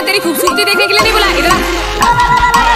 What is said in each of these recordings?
यहाँ तेरी खूबसूरती देखने के लिए नहीं बुला इधर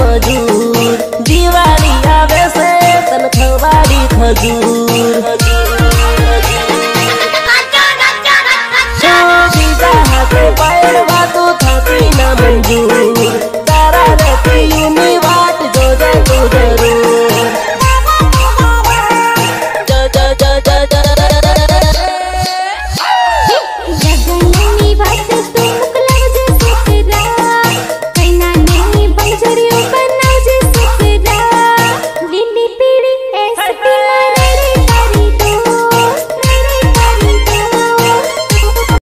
मजूर। दीवाली आवे 哒哒